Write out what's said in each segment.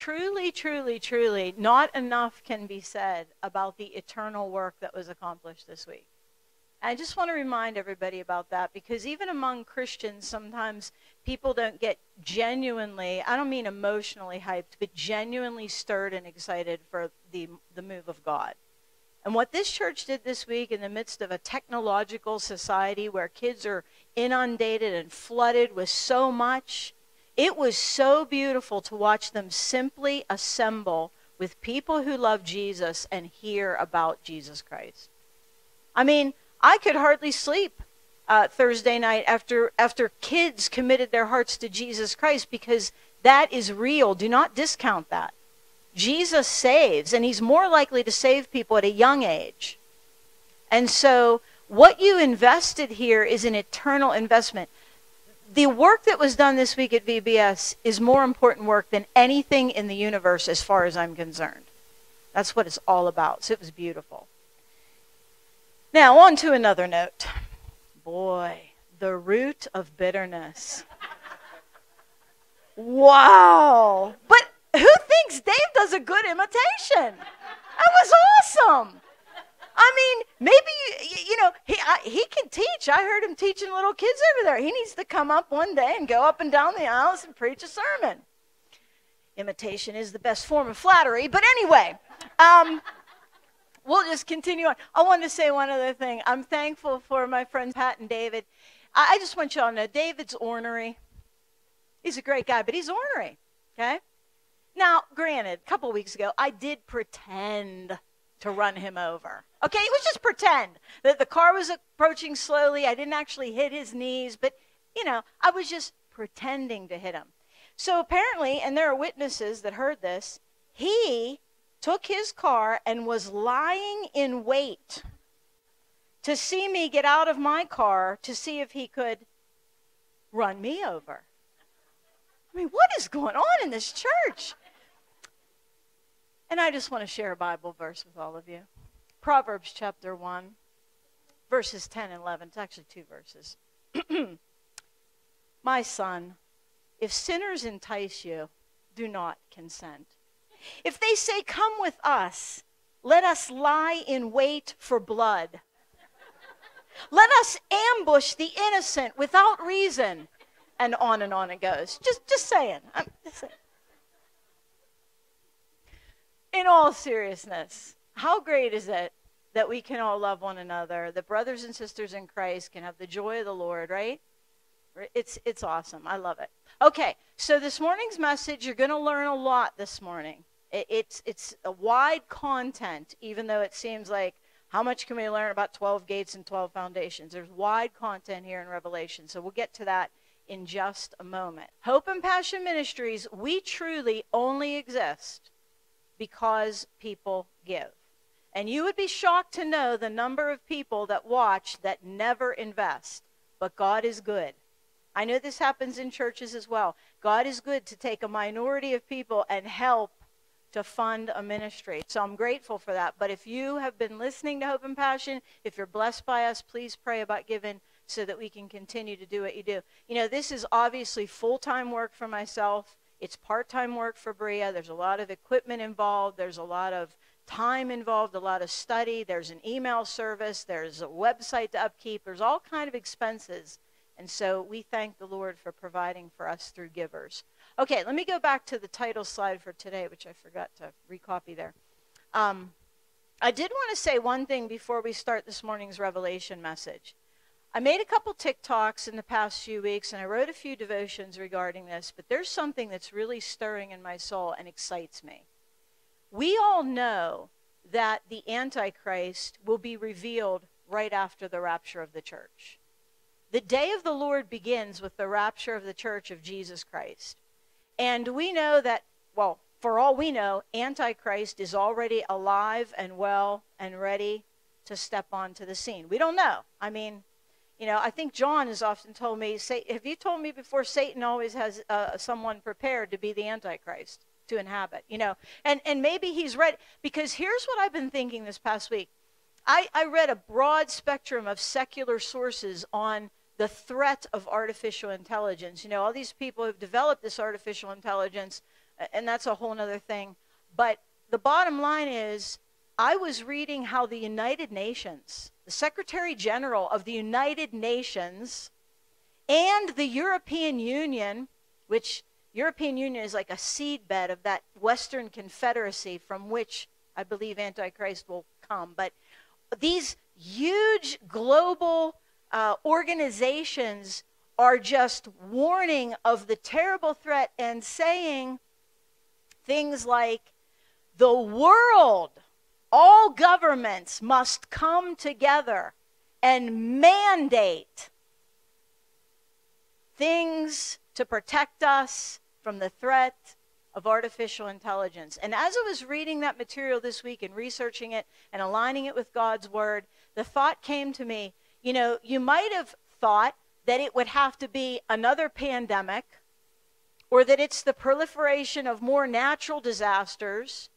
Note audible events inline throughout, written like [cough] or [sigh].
Truly, truly, truly, not enough can be said about the eternal work that was accomplished this week. I just want to remind everybody about that because even among Christians, sometimes people don't get genuinely, I don't mean emotionally hyped, but genuinely stirred and excited for the, the move of God. And what this church did this week in the midst of a technological society where kids are inundated and flooded with so much, it was so beautiful to watch them simply assemble with people who love Jesus and hear about Jesus Christ. I mean, I could hardly sleep uh, Thursday night after after kids committed their hearts to Jesus Christ because that is real. Do not discount that. Jesus saves, and He's more likely to save people at a young age. And so, what you invested here is an eternal investment. The work that was done this week at VBS is more important work than anything in the universe, as far as I'm concerned. That's what it's all about. So, it was beautiful. Now, on to another note. Boy, the root of bitterness. Wow. But who thinks Dave does a good imitation? That was awesome. I mean, maybe you, you know he I, he can teach. I heard him teaching little kids over there. He needs to come up one day and go up and down the aisles and preach a sermon. Imitation is the best form of flattery, but anyway, um, we'll just continue on. I want to say one other thing. I'm thankful for my friends Pat and David. I, I just want you all to know David's ornery. He's a great guy, but he's ornery. Okay? Now, granted, a couple weeks ago, I did pretend to run him over. Okay, it was just pretend that the car was approaching slowly. I didn't actually hit his knees, but, you know, I was just pretending to hit him. So apparently, and there are witnesses that heard this, he took his car and was lying in wait to see me get out of my car to see if he could run me over. I mean, what is going on in this church? And I just want to share a Bible verse with all of you. Proverbs chapter 1, verses 10 and 11. It's actually two verses. [clears throat] My son, if sinners entice you, do not consent. If they say, Come with us, let us lie in wait for blood. Let us ambush the innocent without reason. And on and on it goes. Just, just saying. I'm just saying. In all seriousness, how great is it that we can all love one another, that brothers and sisters in Christ can have the joy of the Lord, right? It's, it's awesome. I love it. Okay, so this morning's message, you're going to learn a lot this morning. It's, it's a wide content, even though it seems like how much can we learn about 12 gates and 12 foundations? There's wide content here in Revelation, so we'll get to that in just a moment. Hope and Passion Ministries, we truly only exist because people give. And you would be shocked to know the number of people that watch that never invest. But God is good. I know this happens in churches as well. God is good to take a minority of people and help to fund a ministry. So I'm grateful for that. But if you have been listening to Hope and Passion, if you're blessed by us, please pray about giving so that we can continue to do what you do. You know, this is obviously full time work for myself, it's part time work for Bria. There's a lot of equipment involved, there's a lot of time involved, a lot of study, there's an email service, there's a website to upkeep, there's all kind of expenses. And so we thank the Lord for providing for us through givers. Okay, let me go back to the title slide for today, which I forgot to recopy there. Um, I did want to say one thing before we start this morning's Revelation message. I made a couple TikToks in the past few weeks and I wrote a few devotions regarding this, but there's something that's really stirring in my soul and excites me. We all know that the Antichrist will be revealed right after the rapture of the church. The day of the Lord begins with the rapture of the church of Jesus Christ. And we know that, well, for all we know, Antichrist is already alive and well and ready to step onto the scene. We don't know. I mean, you know, I think John has often told me, say, have you told me before Satan always has uh, someone prepared to be the Antichrist to inhabit, you know? And, and maybe he's ready. Because here's what I've been thinking this past week. I, I read a broad spectrum of secular sources on the threat of artificial intelligence. You know, all these people who've developed this artificial intelligence, and that's a whole other thing. But the bottom line is, I was reading how the United Nations, the Secretary General of the United Nations, and the European Union, which European Union is like a seedbed of that Western Confederacy from which I believe Antichrist will come. But these huge global uh, organizations are just warning of the terrible threat and saying things like the world, all governments must come together and mandate things to protect us from the threat of artificial intelligence. And as I was reading that material this week and researching it and aligning it with God's word, the thought came to me you know, you might have thought that it would have to be another pandemic or that it's the proliferation of more natural disasters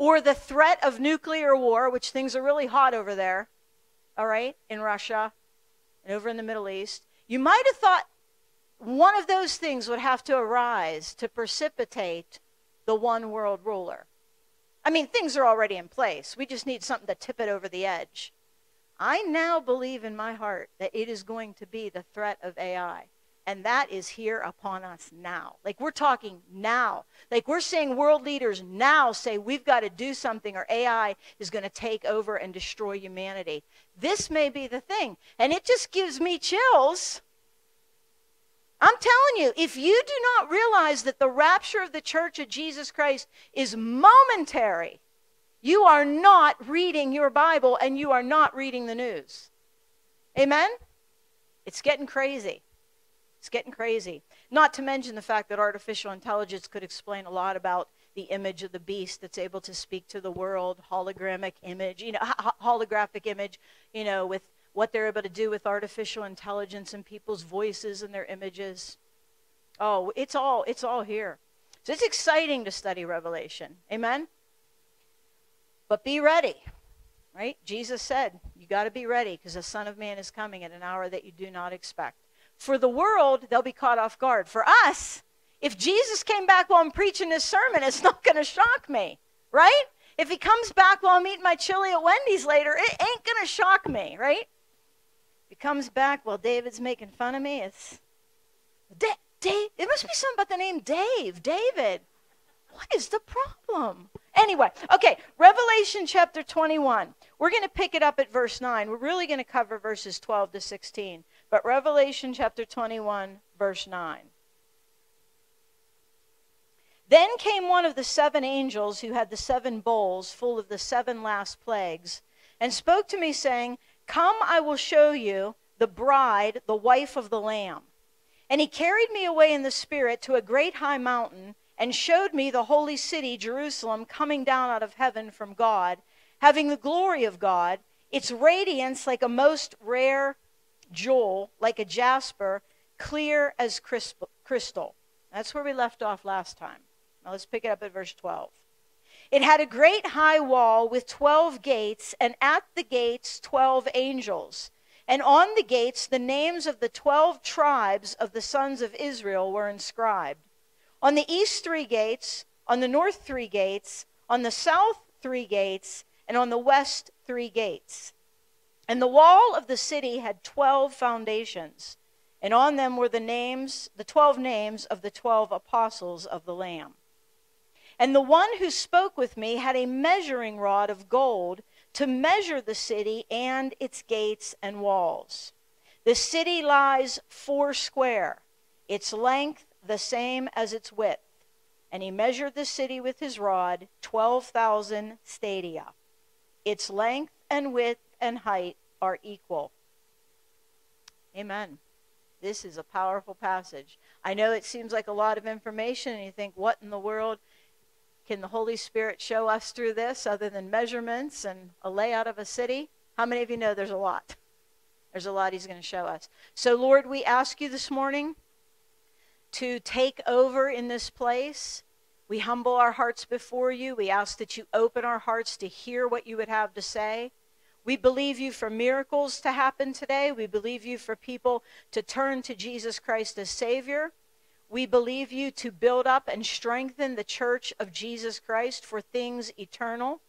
or the threat of nuclear war, which things are really hot over there, all right, in Russia and over in the Middle East. You might have thought one of those things would have to arise to precipitate the one world ruler. I mean, things are already in place. We just need something to tip it over the edge. I now believe in my heart that it is going to be the threat of AI. And that is here upon us now. Like we're talking now. Like we're seeing world leaders now say we've got to do something or AI is going to take over and destroy humanity. This may be the thing. And it just gives me chills I'm telling you, if you do not realize that the rapture of the church of Jesus Christ is momentary, you are not reading your Bible and you are not reading the news. Amen? It's getting crazy. It's getting crazy. Not to mention the fact that artificial intelligence could explain a lot about the image of the beast that's able to speak to the world, hologramic image, you know, holographic image, you know, with what they're able to do with artificial intelligence and people's voices and their images. Oh, it's all it's all here. So it's exciting to study Revelation. Amen. But be ready. Right? Jesus said, you got to be ready because the Son of Man is coming at an hour that you do not expect. For the world, they'll be caught off guard. For us, if Jesus came back while I'm preaching this sermon, it's [laughs] not going to shock me, right? If he comes back while I'm eating my chili at Wendy's later, it ain't going to shock me, right? If he comes back while David's making fun of me. It's Dave. Dave. It must be something about the name Dave. David. What is the problem? Anyway, okay, Revelation chapter 21. We're going to pick it up at verse 9. We're really going to cover verses 12 to 16. But Revelation chapter 21, verse 9. Then came one of the seven angels who had the seven bowls full of the seven last plagues, and spoke to me, saying, Come, I will show you the bride, the wife of the Lamb. And he carried me away in the Spirit to a great high mountain and showed me the holy city, Jerusalem, coming down out of heaven from God, having the glory of God, its radiance like a most rare jewel, like a jasper, clear as crystal. That's where we left off last time. Now let's pick it up at verse 12. It had a great high wall with 12 gates, and at the gates 12 angels. And on the gates the names of the 12 tribes of the sons of Israel were inscribed. On the east three gates, on the north three gates, on the south three gates, and on the west three gates. And the wall of the city had 12 foundations, and on them were the names, the 12 names of the 12 apostles of the Lamb. And the one who spoke with me had a measuring rod of gold to measure the city and its gates and walls. The city lies four square, its length the same as its width. And he measured the city with his rod, 12,000 stadia. Its length and width and height are equal. Amen. This is a powerful passage. I know it seems like a lot of information, and you think, what in the world? Can the Holy Spirit show us through this other than measurements and a layout of a city? How many of you know there's a lot? There's a lot He's going to show us. So, Lord, we ask you this morning to take over in this place. We humble our hearts before you. We ask that you open our hearts to hear what you would have to say. We believe you for miracles to happen today. We believe you for people to turn to Jesus Christ as Savior. We believe you to build up and strengthen the church of Jesus Christ for things eternal.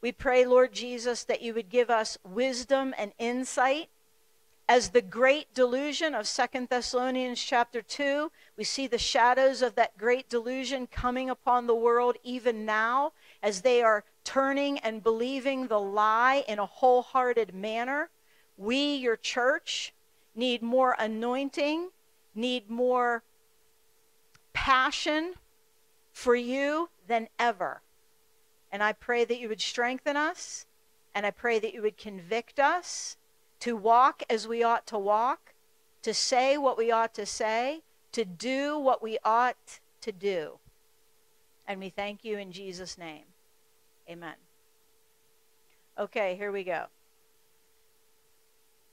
We pray, Lord Jesus, that you would give us wisdom and insight. As the great delusion of Second Thessalonians chapter 2, we see the shadows of that great delusion coming upon the world even now as they are turning and believing the lie in a wholehearted manner. We, your church, need more anointing, need more passion for you than ever. And I pray that you would strengthen us, and I pray that you would convict us to walk as we ought to walk, to say what we ought to say, to do what we ought to do. And we thank you in Jesus' name. Amen. Okay, here we go.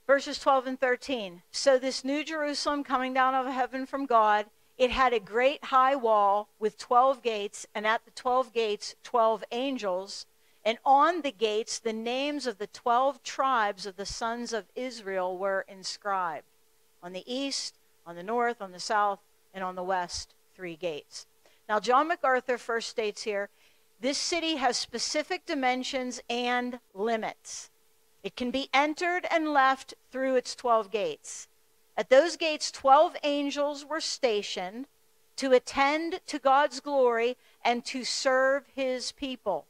Verses 12 and 13. So, this new Jerusalem coming down out of heaven from God, it had a great high wall with 12 gates, and at the 12 gates, 12 angels. And on the gates, the names of the 12 tribes of the sons of Israel were inscribed. On the east, on the north, on the south, and on the west, three gates. Now, John MacArthur first states here this city has specific dimensions and limits. It can be entered and left through its 12 gates. At those gates, 12 angels were stationed to attend to God's glory and to serve his people.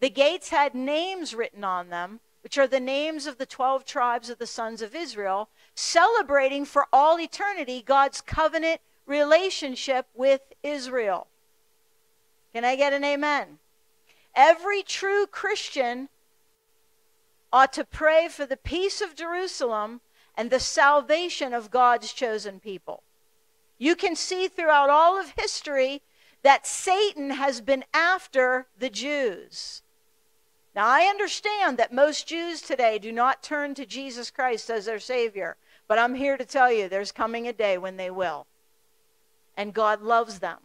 The gates had names written on them, which are the names of the 12 tribes of the sons of Israel, celebrating for all eternity God's covenant relationship with Israel. Can I get an amen? Every true Christian ought to pray for the peace of Jerusalem and the salvation of God's chosen people. You can see throughout all of history that Satan has been after the Jews. Now, I understand that most Jews today do not turn to Jesus Christ as their Savior, but I'm here to tell you there's coming a day when they will. And God loves them.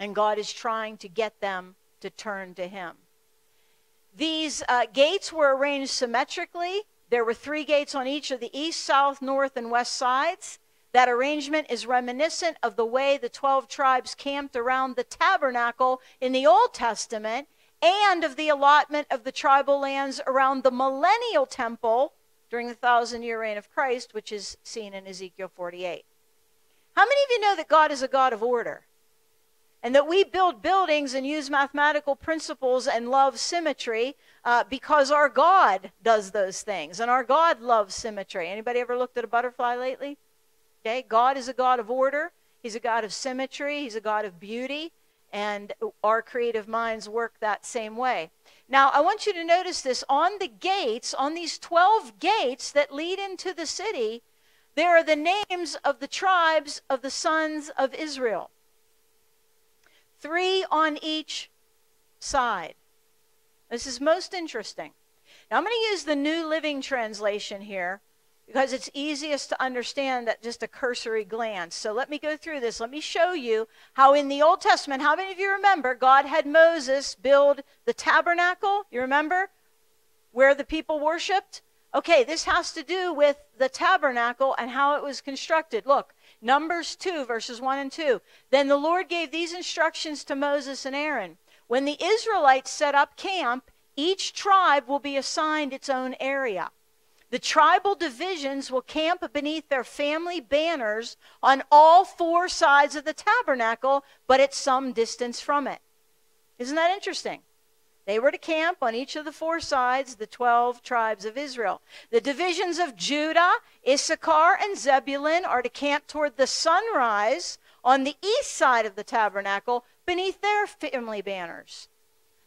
And God is trying to get them to turn to Him. These uh, gates were arranged symmetrically. There were three gates on each of the east, south, north, and west sides. That arrangement is reminiscent of the way the 12 tribes camped around the tabernacle in the Old Testament and of the allotment of the tribal lands around the millennial temple during the thousand year reign of Christ, which is seen in Ezekiel 48. How many of you know that God is a God of order? And that we build buildings and use mathematical principles and love symmetry uh, because our god does those things and our god loves symmetry. Anybody ever looked at a butterfly lately? Okay god is a god of order. He's a god of symmetry. He's a god of beauty and our creative minds work that same way. Now i want you to notice this. On the gates on these 12 gates that lead into the city there are the names of the tribes of the sons of israel three on each side. This is most interesting. Now, I'm going to use the New Living Translation here because it's easiest to understand at just a cursory glance. So let me go through this. Let me show you how in the Old Testament, how many of you remember God had Moses build the tabernacle? You remember? Where the people worshiped? Okay, this has to do with the tabernacle and how it was constructed. Look, Numbers 2, verses 1 and 2. Then the Lord gave these instructions to Moses and Aaron When the Israelites set up camp, each tribe will be assigned its own area. The tribal divisions will camp beneath their family banners on all four sides of the tabernacle, but at some distance from it. Isn't that interesting? They were to camp on each of the four sides, the 12 tribes of Israel. The divisions of Judah, Issachar, and Zebulun are to camp toward the sunrise on the east side of the tabernacle beneath their family banners.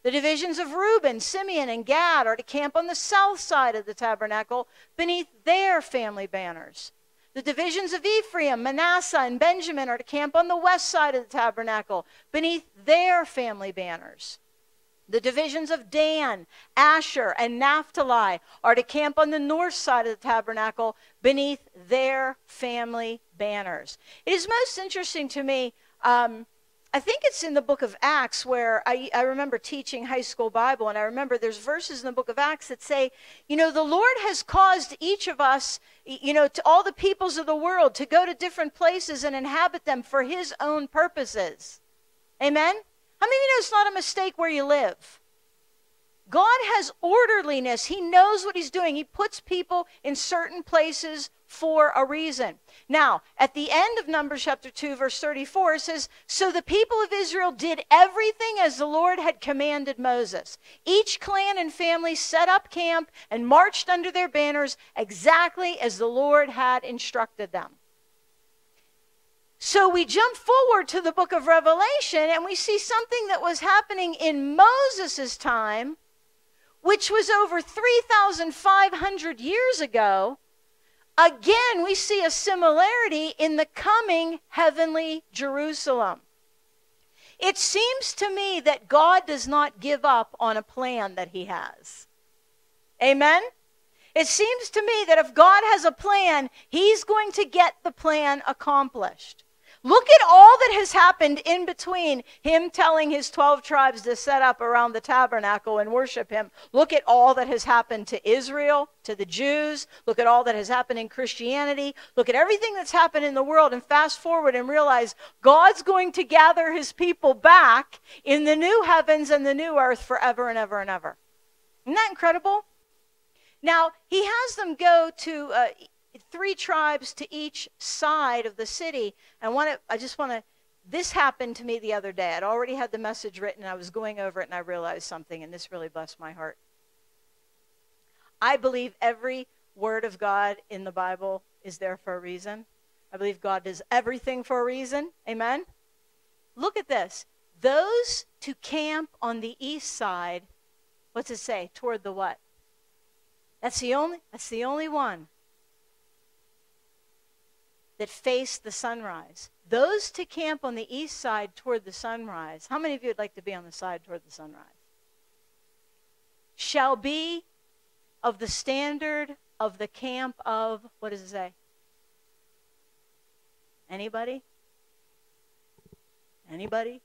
The divisions of Reuben, Simeon, and Gad are to camp on the south side of the tabernacle beneath their family banners. The divisions of Ephraim, Manasseh, and Benjamin are to camp on the west side of the tabernacle beneath their family banners. The divisions of Dan, Asher, and Naphtali are to camp on the north side of the tabernacle beneath their family banners. It is most interesting to me um, I think it's in the book of Acts where I, I remember teaching high school Bible, and I remember there's verses in the book of Acts that say, you know, the Lord has caused each of us, you know, to all the peoples of the world to go to different places and inhabit them for his own purposes. Amen? How many of you know it's not a mistake where you live? God has orderliness. He knows what He's doing. He puts people in certain places for a reason. Now, at the end of Numbers chapter 2, verse 34, it says, So the people of Israel did everything as the Lord had commanded Moses. Each clan and family set up camp and marched under their banners exactly as the Lord had instructed them. So we jump forward to the book of Revelation and we see something that was happening in Moses' time which was over 3,500 years ago, again, we see a similarity in the coming heavenly Jerusalem. It seems to me that God does not give up on a plan that he has. Amen? It seems to me that if God has a plan, he's going to get the plan accomplished. Look at all that has happened in between him telling his 12 tribes to set up around the tabernacle and worship him. Look at all that has happened to Israel, to the Jews. Look at all that has happened in Christianity. Look at everything that's happened in the world and fast forward and realize God's going to gather his people back in the new heavens and the new earth forever and ever and ever. Isn't that incredible? Now, he has them go to uh, three tribes to each side of the city. And one, I just want to, this happened to me the other day. I'd already had the message written. I was going over it and I realized something, and this really blessed my heart. I believe every word of God in the Bible is there for a reason. I believe God does everything for a reason. Amen? Look at this. Those to camp on the east side, what's it say? Toward the what? That's the only that's the only one that face the sunrise. Those to camp on the east side toward the sunrise. How many of you would like to be on the side toward the sunrise? Shall be of the standard of the camp of, what does it say? Anybody? Anybody?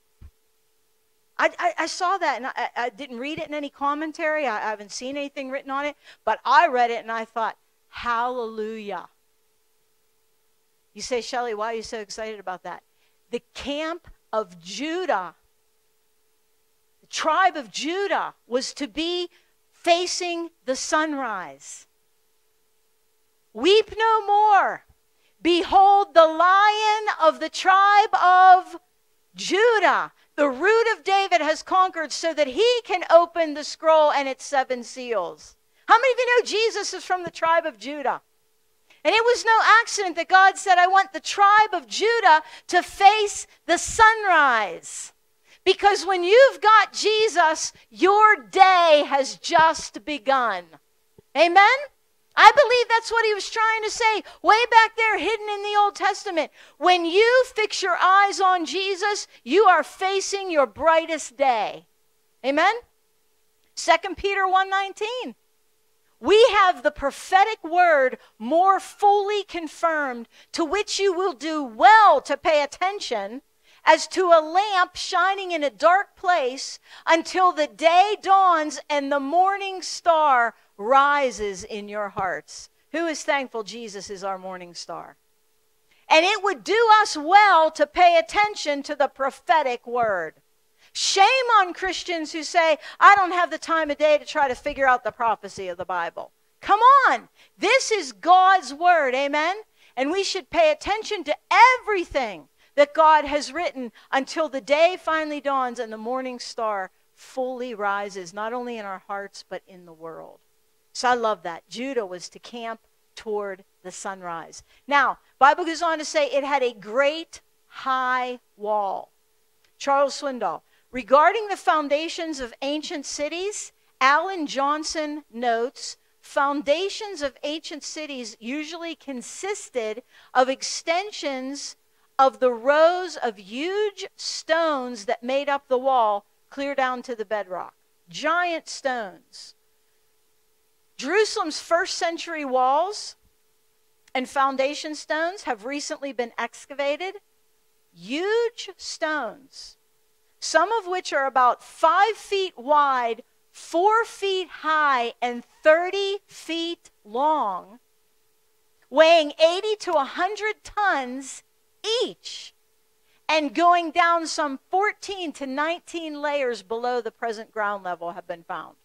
I, I, I, saw that and I, I, didn't read it in any commentary. I, I haven't seen anything written on it, but I read it and I thought, hallelujah. You say, Shelli, why are you so excited about that? The camp of Judah, the tribe of Judah, was to be facing the sunrise. Weep no more. Behold, the lion of the tribe of Judah, the root of David, has conquered so that he can open the scroll and its seven seals. How many of you know Jesus is from the tribe of Judah? And it was no accident that God said, I want the tribe of Judah to face the sunrise. Because when you've got Jesus, your day has just begun. Amen? I believe that's what he was trying to say way back there, hidden in the Old Testament. When you fix your eyes on Jesus, you are facing your brightest day. Amen? 2 Peter 1:19. We have the prophetic word more fully confirmed, to which you will do well to pay attention, as to a lamp shining in a dark place until the day dawns and the morning star rises in your hearts. Who is thankful Jesus is our morning star? And it would do us well to pay attention to the prophetic word. Shame on Christians who say, I don't have the time of day to try to figure out the prophecy of the Bible. Come on. This is God's word. Amen. And we should pay attention to everything that God has written until the day finally dawns and the morning star fully rises, not only in our hearts, but in the world. So I love that. Judah was to camp toward the sunrise. Now, Bible goes on to say it had a great high wall. Charles Swindoll, Regarding the foundations of ancient cities, Alan Johnson notes foundations of ancient cities usually consisted of extensions of the rows of huge stones that made up the wall clear down to the bedrock. Giant stones. Jerusalem's first century walls and foundation stones have recently been excavated. Huge stones some of which are about five feet wide, four feet high, and 30 feet long, weighing 80 to 100 tons each, and going down some 14 to 19 layers below the present ground level, have been found.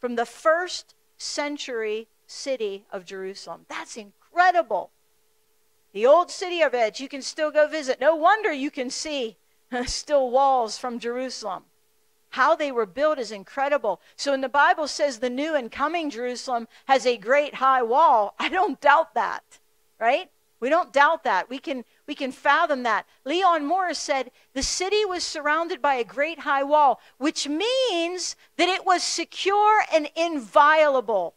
From the first century city of Jerusalem. That's incredible. The old city of it, you can still go visit. No wonder you can see [laughs] still walls from Jerusalem. How they were built is incredible. So when the Bible says the new and coming Jerusalem has a great high wall, [laughs] I don't doubt that, right? We don't doubt that. We can we can fathom that. Leon Morris said the city was surrounded by a great high wall, which means that it was secure and inviolable.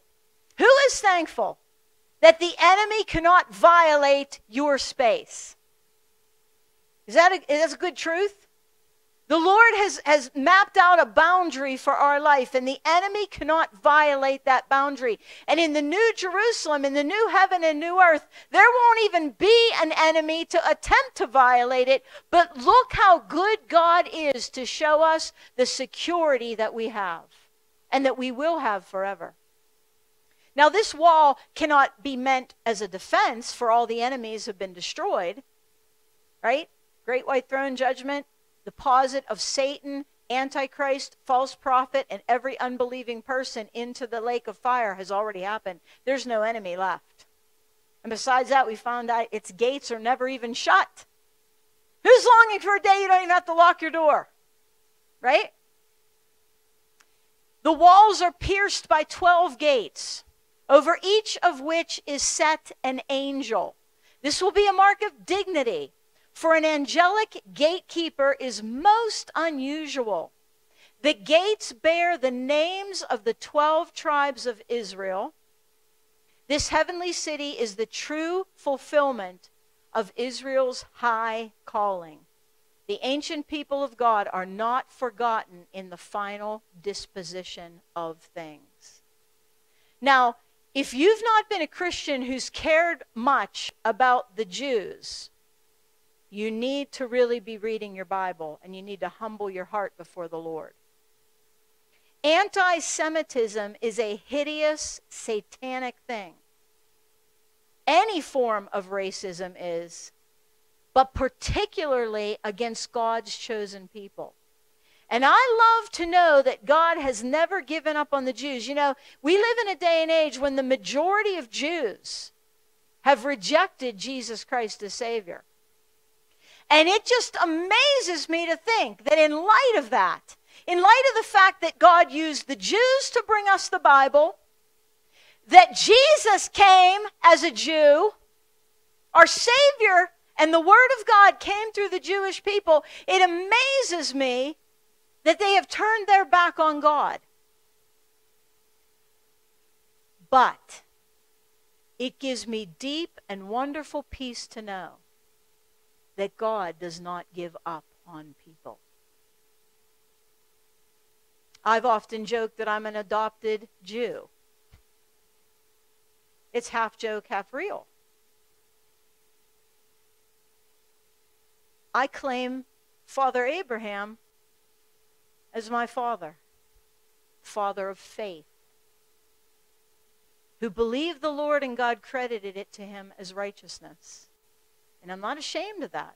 Who is thankful that the enemy cannot violate your space? Is that a, is that a good truth? The Lord has, has mapped out a boundary for our life, and the enemy cannot violate that boundary. And in the new Jerusalem, in the new heaven and new earth, there won't even be an enemy to attempt to violate it. But look how good God is to show us the security that we have and that we will have forever. Now, this wall cannot be meant as a defense, for all the enemies have been destroyed, right? Great white throne judgment, the deposit of Satan, Antichrist, false prophet, and every unbelieving person into the lake of fire has already happened. There's no enemy left. And besides that, we found out its gates are never even shut. Who's longing for a day you don't even have to lock your door? Right? The walls are pierced by 12 gates, over each of which is set an angel. This will be a mark of dignity for an angelic gatekeeper is most unusual. The gates bear the names of the 12 tribes of Israel. This heavenly city is the true fulfillment of Israel's high calling. The ancient people of God are not forgotten in the final disposition of things. Now, if you've not been a Christian who's cared much about the Jews, you need to really be reading your Bible and you need to humble your heart before the Lord. Anti Semitism is a hideous, satanic thing. Any form of racism is, but particularly against God's chosen people. And I love to know that God has never given up on the Jews. You know, we live in a day and age when the majority of Jews have rejected Jesus Christ as Savior. And it just amazes me to think that in light of that, in light of the fact that God used the Jews to bring us the Bible, that Jesus came as a Jew, our Savior and the Word of God came through the Jewish people, it amazes me that they have turned their back on God. But it gives me deep and wonderful peace to know that God does not give up on people. I've often joked that I'm an adopted Jew. It's half joke, half real. I claim Father Abraham as my father, father of faith, who believed the Lord and God credited it to him as righteousness. And I'm not ashamed of that.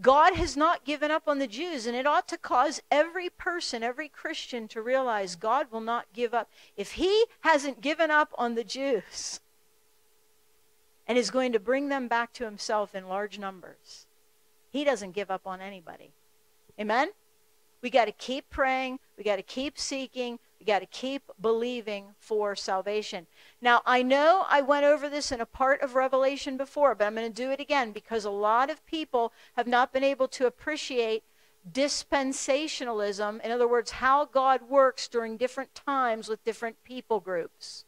God has not given up on the Jews, and it ought to cause every person, every Christian to realize God will not give up. If He hasn't given up on the Jews and is going to bring them back to Himself in large numbers, He doesn't give up on anybody. Amen? We got to keep praying, we got to keep seeking, you got to keep believing for salvation. Now, I know I went over this in a part of Revelation before, but I'm going to do it again because a lot of people have not been able to appreciate dispensationalism. In other words, how God works during different times with different people groups.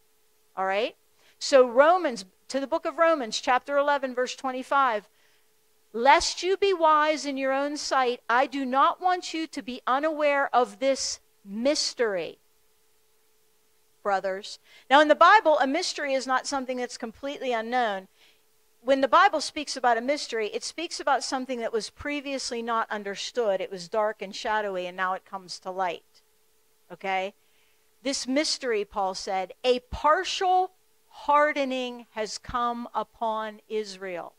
All right? So, Romans, to the book of Romans, chapter 11, verse 25. Lest you be wise in your own sight, I do not want you to be unaware of this mystery brothers. Now, in the Bible, a mystery is not something that's completely unknown. when the Bible speaks about a mystery, it speaks about something that was previously not understood. It was dark and shadowy, and now it comes to light. Okay? This mystery, Paul said, a partial hardening has come upon Israel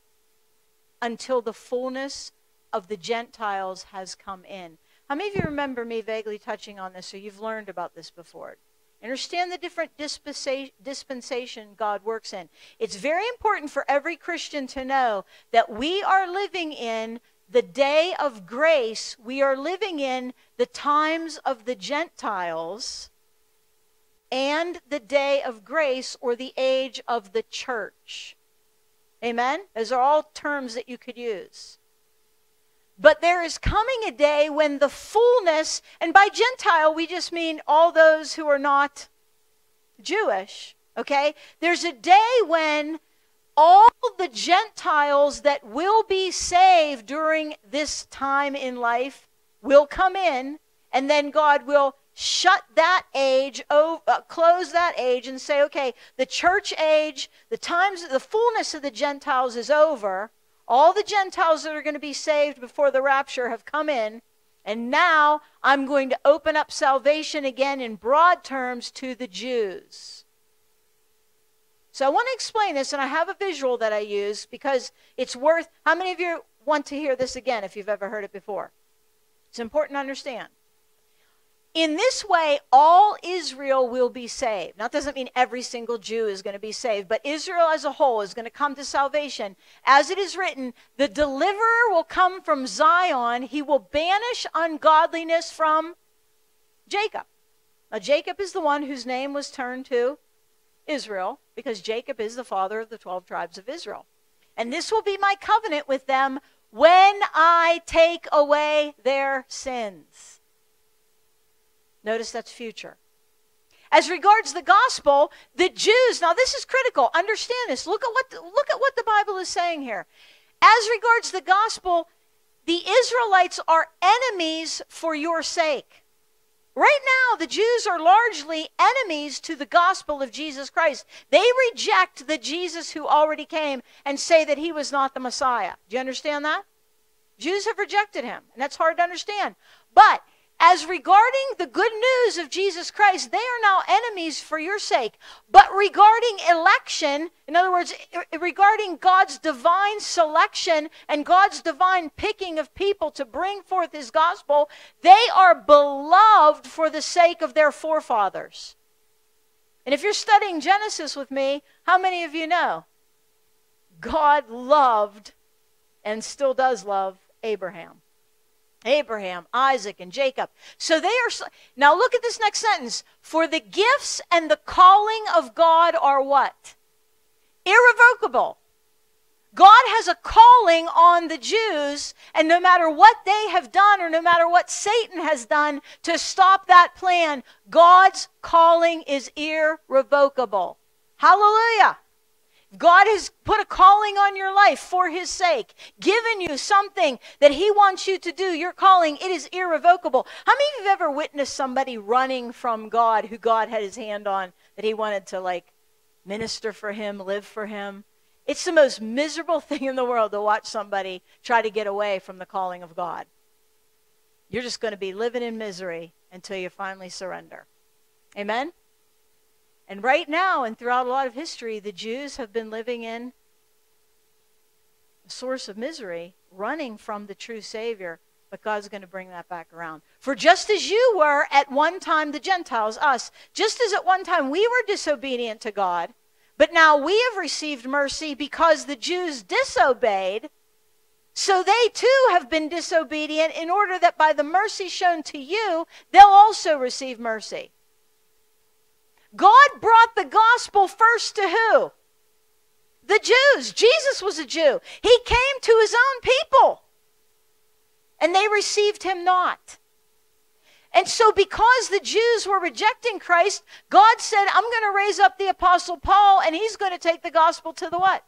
until the fullness of the Gentiles has come in. How many of you remember me vaguely touching on this, or you've learned about this before? Understand the different dispensation God works in. It's very important for every Christian to know that we are living in the day of grace. We are living in the times of the Gentiles and the day of grace or the age of the church. Amen? Those are all terms that you could use. But there is coming a day when the fullness, and by Gentile, we just mean all those who are not Jewish, okay? There's a day when all the Gentiles that will be saved during this time in life will come in, and then God will shut that age, uh, close that age, and say, okay, the church age, the times, the fullness of the Gentiles is over. All the Gentiles that are going to be saved before the rapture have come in. And now I'm going to open up salvation again in broad terms to the Jews. So I want to explain this, and I have a visual that I use because it's worth. How many of you want to hear this again if you've ever heard it before? It's important to understand. In this way, all Israel will be saved. Now, it doesn't mean every single Jew is going to be saved, but Israel as a whole is going to come to salvation. As it is written, the deliverer will come from Zion. He will banish ungodliness from Jacob. Now, Jacob is the one whose name was turned to Israel because Jacob is the father of the 12 tribes of Israel. And this will be my covenant with them when I take away their sins. Notice that's future. As regards the gospel, the Jews, now this is critical. Understand this. Look at what the, look at what the Bible is saying here. As regards the gospel, the Israelites are enemies for your sake. Right now, the Jews are largely enemies to the gospel of Jesus Christ. They reject the Jesus who already came and say that he was not the Messiah. Do you understand that? Jews have rejected him, and that's hard to understand. But as regarding the good news of Jesus Christ, they are now enemies for your sake. But regarding election, in other words, regarding God's divine selection and God's divine picking of people to bring forth his gospel, they are beloved for the sake of their forefathers. And if you're studying Genesis with me, how many of you know? God loved and still does love Abraham. Abraham, Isaac, and Jacob. So they are. Now look at this next sentence. For the gifts and the calling of God are what? Irrevocable. God has a calling on the Jews, and no matter what they have done or no matter what Satan has done to stop that plan, God's calling is irrevocable. Hallelujah. God has put a calling on your life for his sake, given you something that he wants you to do. Your calling, it is irrevocable. How many of you have ever witnessed somebody running from God who God had his hand on that he wanted to like minister for him, live for him? It's the most miserable [laughs] thing in the world to watch somebody try to get away from the calling of God. You're just going to be living in misery until you finally surrender. Amen? And right now, and throughout a lot of history, the Jews have been living in a source of misery, running from the true Savior. But God's going to bring that back around. For just as you were at one time, the Gentiles, us, just as at one time we were disobedient to God, but now we have received mercy because the Jews disobeyed, so they too have been disobedient in order that by the mercy shown to you, they'll also receive mercy. God brought the gospel first to who? The Jews. Jesus was a Jew. He came to his own people, and they received him not. And so, because the Jews were rejecting Christ, God said, I'm going to raise up the Apostle Paul, and he's going to take the gospel to the what?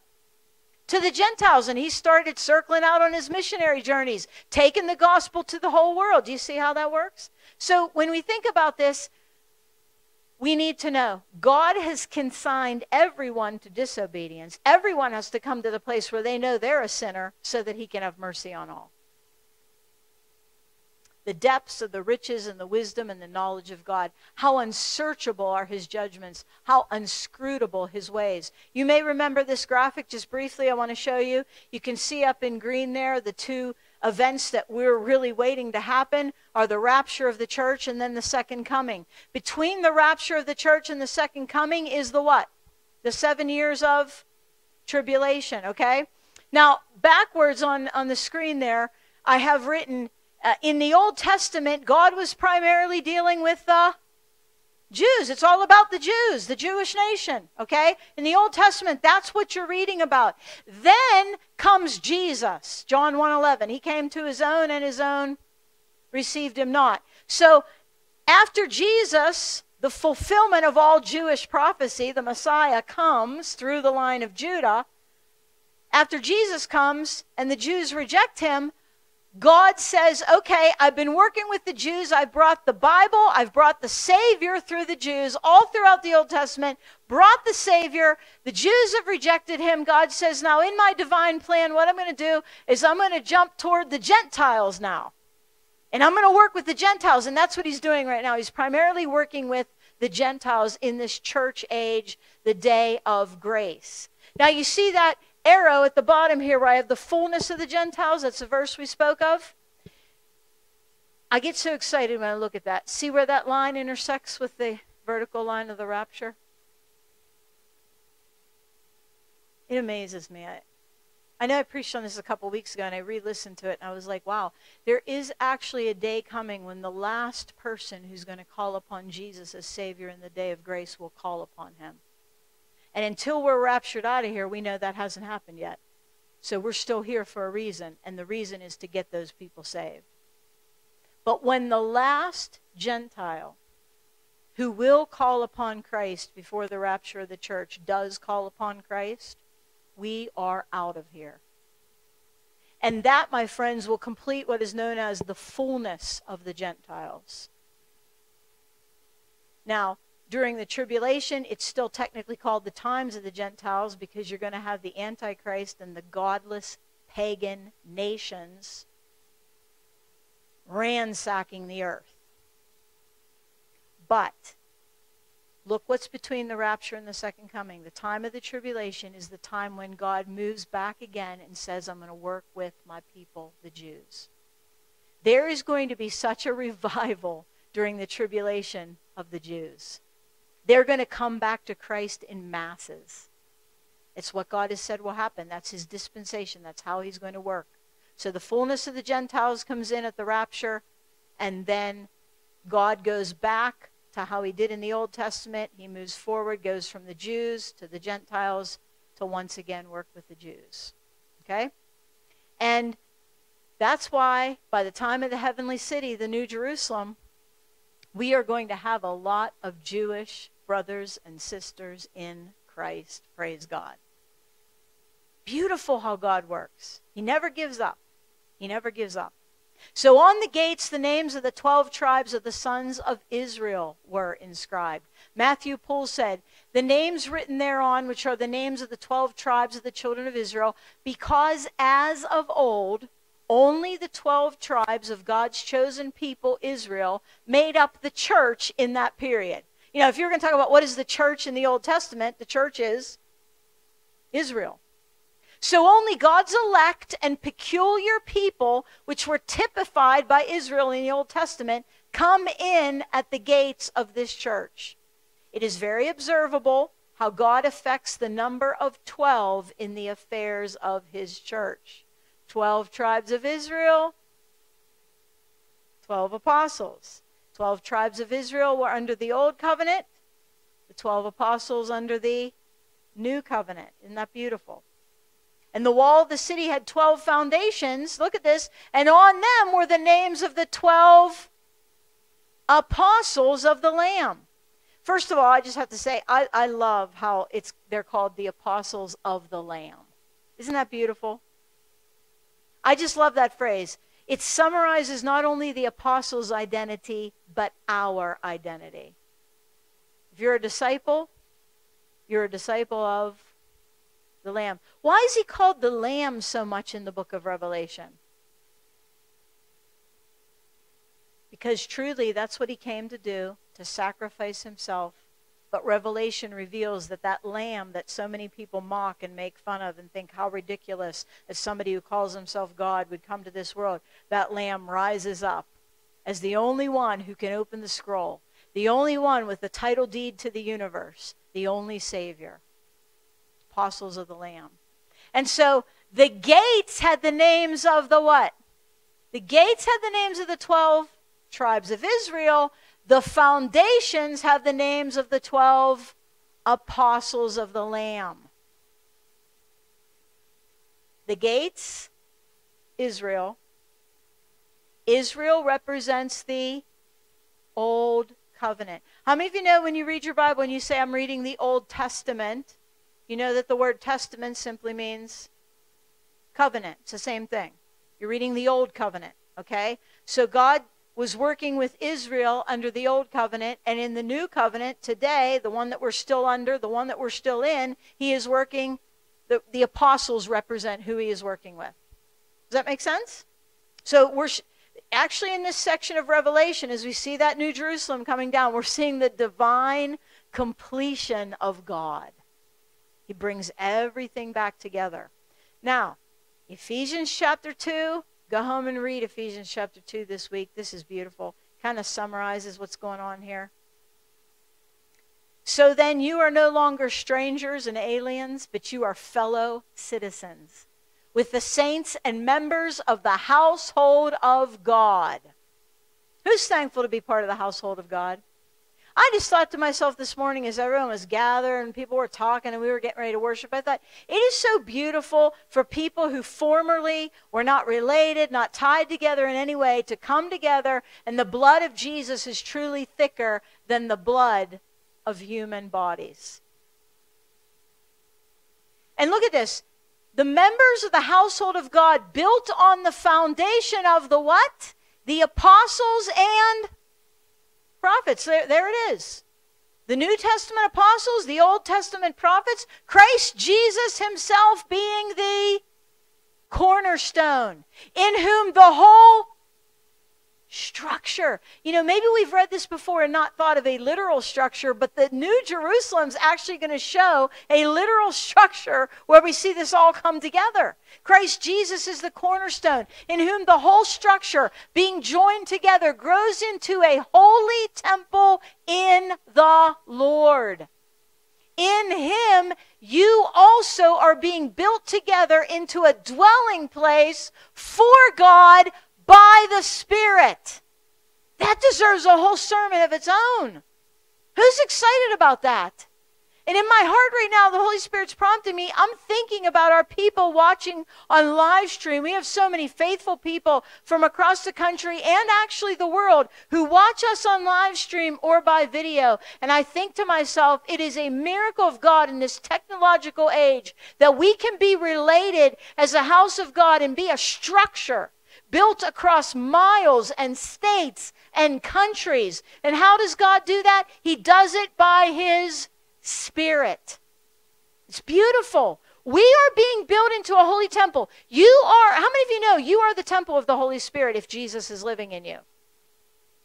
To the Gentiles. And he started circling out on his missionary journeys, taking the gospel to the whole world. Do you see how that works? So, when we think about this, we need to know God has consigned everyone to disobedience. Everyone has to come to the place where they know they're a sinner so that he can have mercy on all the depths of the riches and the wisdom and the knowledge of God. How unsearchable are his judgments, how unscrutable his ways. You may remember this graphic just briefly, I want to show you. You can see up in green there the two events that we're really waiting to happen are the rapture of the church and then the second coming. Between the rapture of the church and the second coming is the what? The seven years of tribulation, okay? Now, backwards on, on the screen there, I have written uh, in the Old Testament, God was primarily dealing with the Jews. It's all about the Jews, the Jewish nation, okay? In the Old Testament, that's what you're reading about. Then comes Jesus, John 1:11. He came to his own and his own received him not. So, after Jesus, the fulfillment of all Jewish prophecy, the Messiah comes through the line of Judah. After Jesus comes and the Jews reject him, God says, okay, I've been working with the Jews. I've brought the Bible. I've brought the Savior through the Jews all throughout the Old Testament, brought the Savior. The Jews have rejected him. God says, now in my divine plan, what I'm going to do is I'm going to jump toward the Gentiles now. And I'm going to work with the Gentiles. And that's what he's doing right now. He's primarily working with the Gentiles in this church age, the day of grace. Now, you see that arrow at the bottom here where I have the fullness of the Gentiles. That's the verse we spoke of. I get so excited when I look at that. See where that line intersects with the vertical line of the rapture? It amazes me. I, I know I preached on this a couple weeks ago and I re listened to it and I was like, wow, there is actually a day coming when the last person who's going to call upon Jesus as Savior in the day of grace will call upon him. And until we're raptured out of here, we know that hasn't happened yet. So we're still here for a reason, and the reason is to get those people saved. But when the last Gentile who will call upon Christ before the rapture of the church does call upon Christ, we are out of here. And that, my friends, will complete what is known as the fullness of the Gentiles. Now, during the tribulation, it's still technically called the times of the Gentiles because you're going to have the Antichrist and the godless pagan nations ransacking the earth. But look what's between the rapture and the second coming. The time of the tribulation is the time when God moves back again and says, I'm going to work with my people, the Jews. There is going to be such a revival during the tribulation of the Jews. They're going to come back to Christ in masses. It's what God has said will happen. That's his dispensation. That's how he's going to work. So the fullness of the Gentiles comes in at the rapture, and then God goes back to how he did in the Old Testament. He moves forward, goes from the Jews to the Gentiles to once again work with the Jews. Okay? And that's why by the time of the heavenly city, the New Jerusalem, we are going to have a lot of Jewish brothers and sisters in Christ. Praise God. Beautiful how God works. He never gives up. He never gives up. So on the gates, the names of the 12 tribes of the sons of Israel were inscribed. Matthew Poole said, The names written thereon, which are the names of the 12 tribes of the children of Israel, because as of old, only the 12 tribes of God's chosen people, Israel, made up the church in that period. You know, if you're going to talk about what is the church in the Old Testament, the church is Israel. So only God's elect and peculiar people, which were typified by Israel in the Old Testament, come in at the gates of this church. It is very observable how God affects the number of 12 in the affairs of his church. 12 tribes of Israel, 12 apostles. 12 tribes of Israel were under the old covenant, the 12 apostles under the new covenant. Isn't that beautiful? And the wall of the city had 12 foundations. Look at this. And on them were the names of the 12 apostles of the Lamb. First of all, I just have to say, I, I love how it's they're called the apostles of the Lamb. Isn't that beautiful? I just love that phrase. It summarizes not only the apostles' identity, but our identity. If you're a disciple, you're a disciple of the Lamb. Why is he called the Lamb so much in the book of Revelation? Because truly, that's what he came to do to sacrifice himself. But Revelation reveals that that lamb that so many people mock and make fun of and think how ridiculous as somebody who calls himself God would come to this world, that lamb rises up as the only one who can open the scroll, the only one with the title deed to the universe, the only Savior. Apostles of the Lamb. And so the gates had the names of the what? The gates had the names of the 12 tribes of Israel, the foundations have the names of the 12 apostles of the Lamb. The gates, Israel. Israel represents the Old Covenant. How many of you know when you read your Bible and you say, I'm reading the Old Testament, you know that the word testament simply means covenant. It's the same thing. You're reading the Old Covenant, okay? So God was working with Israel under the old covenant, and in the new covenant today, the one that we're still under, the one that we're still in, he is working, the, the apostles represent who he is working with. Does that make sense? So we're actually in this section of Revelation, as we see that New Jerusalem coming down, we're seeing the divine completion of God. He brings everything back together. Now, Ephesians chapter 2, Go home and read Ephesians chapter 2 this week. This is beautiful. Kind of summarizes what's going on here. So then you are no longer strangers and aliens, but you are fellow citizens with the saints and members of the household of God. Who's thankful to be part of the household of God? I just thought to myself this morning as everyone was gathered and people were talking and we were getting ready to worship, I thought, it is so beautiful for people who formerly were not related, not tied together in any way, to come together and the blood of Jesus is truly thicker than the blood of human bodies. And look at this. The members of the household of God built on the foundation of the what? The apostles and prophets. There, there it is. The New Testament apostles, the Old Testament prophets, Christ Jesus himself being the cornerstone, in whom the whole structure. You know, maybe we've read this before and not thought of a literal structure, but the New Jerusalem's actually going to show a literal structure where we see this all come together. Christ Jesus is the cornerstone, in whom the whole structure, being joined together, grows into a holy temple in the Lord. In him, you also are being built together into a dwelling place for God by the Spirit. That deserves a whole sermon of its own. Who's excited about that? And in my heart right now, the Holy Spirit's prompting me. I'm thinking about our people watching on live stream. We have so many faithful people from across the country and actually the world who watch us on live stream or by video. And I think to myself, it is a miracle of God in this technological age that we can be related as a house of God and be a structure built across miles and states and countries. And how does God do that? He does it by His Spirit. It's beautiful. We are being built into a holy temple. You are, how many of you know you are the temple of the Holy Spirit if Jesus is living in you?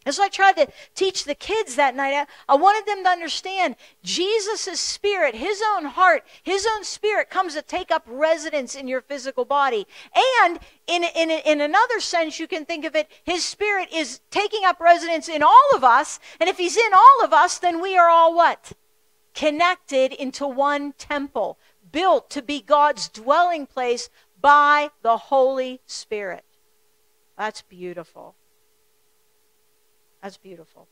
And so I tried to teach the kids that night. I wanted them to understand Jesus' spirit, his own heart, his own spirit comes to take up residence in your physical body. And in, in, in another sense, you can think of it, his spirit is taking up residence in all of us. And if he's in all of us, then we are all what? Connected into one temple, built to be God's dwelling place by the Holy Spirit. That's beautiful. That's beautiful.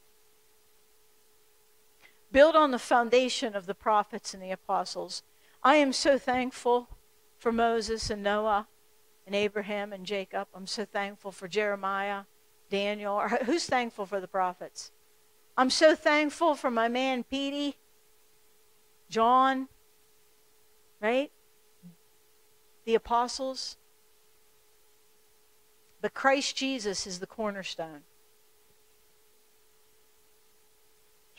Build on the foundation of the prophets and the apostles. I am so thankful for Moses and Noah and Abraham and Jacob. I'm so thankful for Jeremiah, Daniel. [laughs] Who's thankful for the prophets? I'm so thankful for my man Petey, John, right? The apostles. But Christ Jesus is the cornerstone.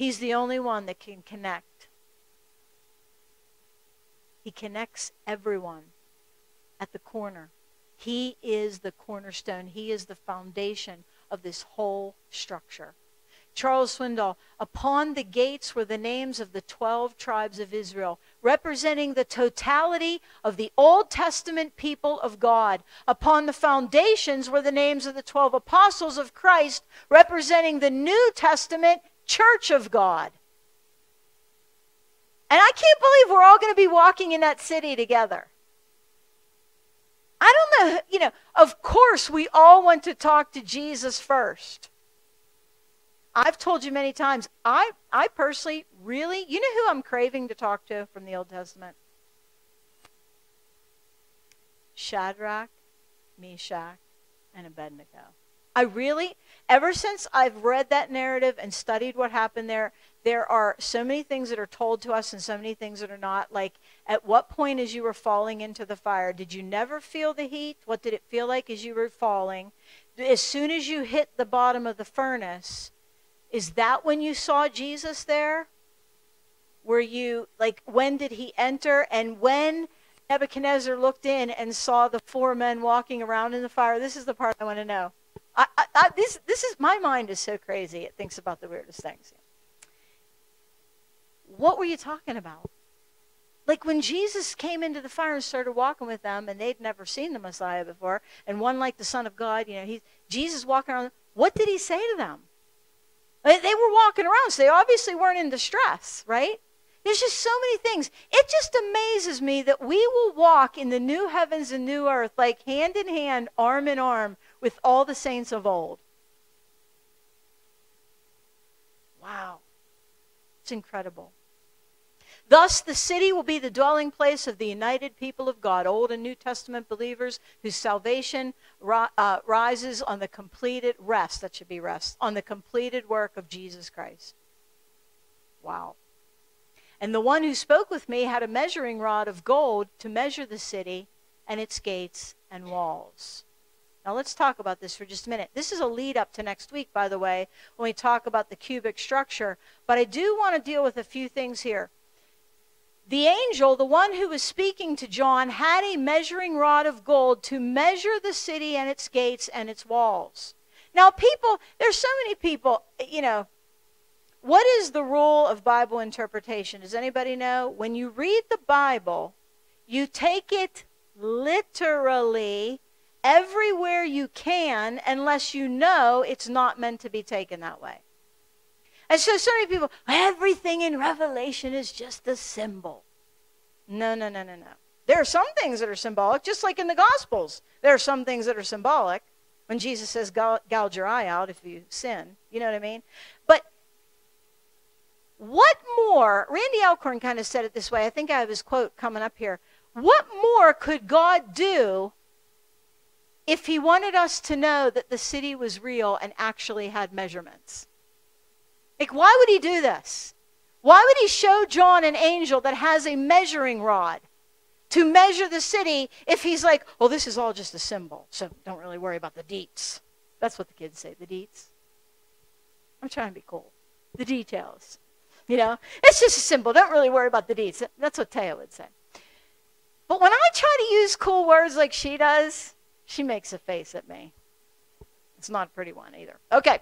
He's the only one that can connect. He connects everyone at the corner. He is the cornerstone, He is the foundation of this whole structure. Charles Swindoll, upon the gates were the names of the 12 tribes of Israel, representing the totality of the Old Testament people of God. Upon the foundations were the names of the 12 apostles of Christ, representing the New Testament church of God. And I can't believe we're all going to be walking in that city together. I don't know, you know, of course we all want to talk to Jesus first. I've told you many times, I, I personally really, you know who I'm craving to talk to from the Old Testament? Shadrach, Meshach, and Abednego. I really, ever since I've read that narrative and studied what happened there, there are so many things that are told to us and so many things that are not. Like, at what point as you were falling into the fire, did you never feel the heat? What did it feel like as you were falling? As soon as you hit the bottom of the furnace, is that when you saw Jesus there? Were you, like, when did he enter? And when Nebuchadnezzar looked in and saw the four men walking around in the fire, this is the part I want to know. I, I, this, this is, my mind is so crazy. It thinks about the weirdest things. What were you talking about? Like when Jesus came into the fire and started walking with them, and they'd never seen the Messiah before, and one like the Son of God, you know, he, Jesus walking around, what did he say to them? They were walking around, so they obviously weren't in distress, right? There's just so many things. It just amazes me that we will walk in the new heavens and new earth like hand in hand, arm in arm with all the saints of old. Wow. It's incredible. Thus, the city will be the dwelling place of the united people of God, Old and New Testament believers whose salvation uh, rises on the completed rest, that should be rest, on the completed work of Jesus Christ. Wow. And the one who spoke with me had a measuring rod of gold to measure the city and its gates and walls. Now let's talk about this for just a minute. This is a lead up to next week, by the way, when we talk about the cubic structure. But I do want to deal with a few things here. The angel, the one who was speaking to John, had a measuring rod of gold to measure the city and its gates and its walls. Now, people, there's so many people, you know, what is the rule of Bible interpretation? Does anybody know? When you read the Bible, you take it literally everywhere you can unless you know it's not meant to be taken that way. And so, so many people, everything in Revelation is just a symbol. No, no, no, no, no. There are some things that are symbolic, just like in the Gospels. There are some things that are symbolic. When Jesus says, gouge your eye out if you sin. You know what I mean? But what more, Randy Alcorn kind of said it this way. I think I have his quote coming up here. What more could God do if he wanted us to know that the city was real and actually had measurements? Like, why would he do this? Why would he show John an angel that has a measuring rod to measure the city if he's like, oh, this is all just a symbol, so don't really worry about the deets? That's what the kids say, the deets. I'm trying to be cool. The details. You know, it's just a symbol. Don't really worry about the deets. That's what Taya would say. But when I try to use cool words like she does, she makes a face at me. It's not a pretty one either. Okay.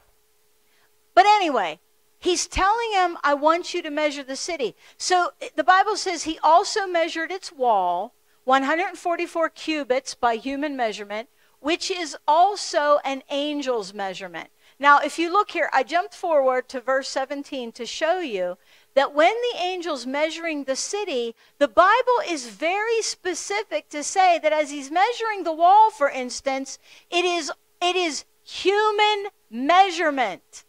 But anyway, He's telling him, I want you to measure the city. So the Bible says he also measured its wall, 144 cubits by human measurement, which is also an angel's measurement. Now, if you look here, I jumped forward to verse 17 to show you that when the angel's measuring the city, the Bible is very specific to say that as he's measuring the wall, for instance, it is, it is human measurement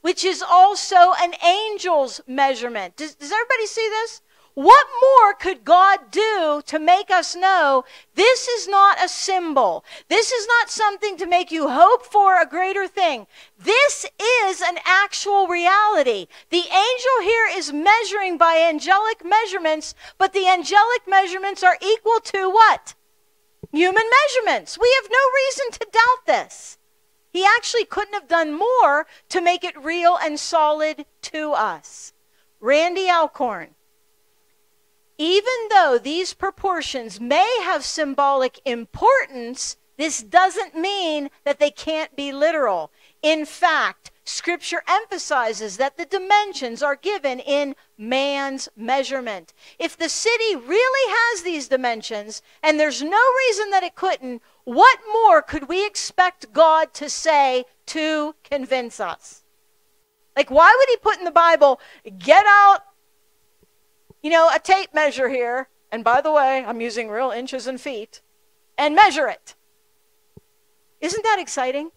which is also an angel's measurement. Does, does everybody see this? What more could God do to make us know this is not a symbol? This is not something to make you hope for a greater thing. This is an actual reality. The angel here is measuring by angelic measurements, but the angelic measurements are equal to what? Human measurements. We have no reason to doubt this. He actually couldn't have done more to make it real and solid to us. Randy Alcorn. Even though these proportions may have symbolic importance, this doesn't mean that they can't be literal. In fact, Scripture emphasizes that the dimensions are given in man's measurement. If the city really has these dimensions, and there's no reason that it couldn't, what more could we expect God to say to convince us? Like, why would he put in the Bible, get out, you know, a tape measure here, and by the way, I'm using real inches and feet, and measure it? Isn't that exciting?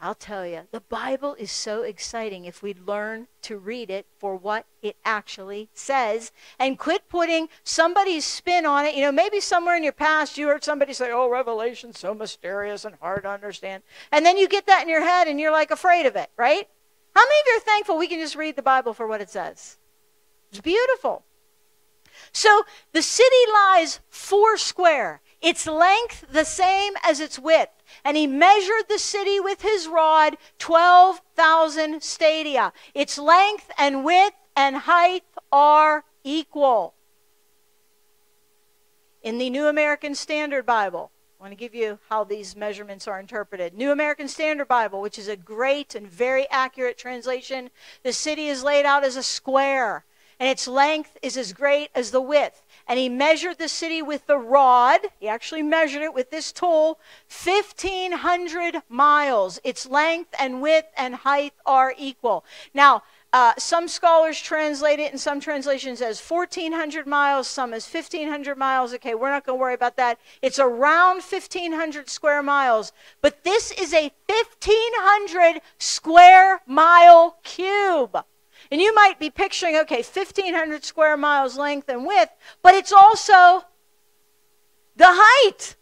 I'll tell you, the Bible is so exciting if we learn to read it for what it actually says and quit putting somebody's spin on it. You know, maybe somewhere in your past you heard somebody say, oh, Revelation's so mysterious and hard to understand. And then you get that in your head and you're like afraid of it, right? How many of you are thankful we can just read the Bible for what it says? It's beautiful. So the city lies four square, its length the same as its width and he measured the city with his rod 12,000 stadia. Its length and width and height are equal. In the New American Standard Bible, I want to give you how these measurements are interpreted. New American Standard Bible, which is a great and very accurate translation, the city is laid out as a square, and its length is as great as the width and he measured the city with the rod. He actually measured it with this tool 1,500 miles. Its length and width and height are equal. Now, uh, some scholars translate it in some translations as 1,400 miles, some as 1,500 miles. Okay, we're not going to worry about that. It's around 1,500 square miles, but this is a 1,500 square mile cube. And you might be picturing, okay, 1,500 square miles length and width, but it's also the height.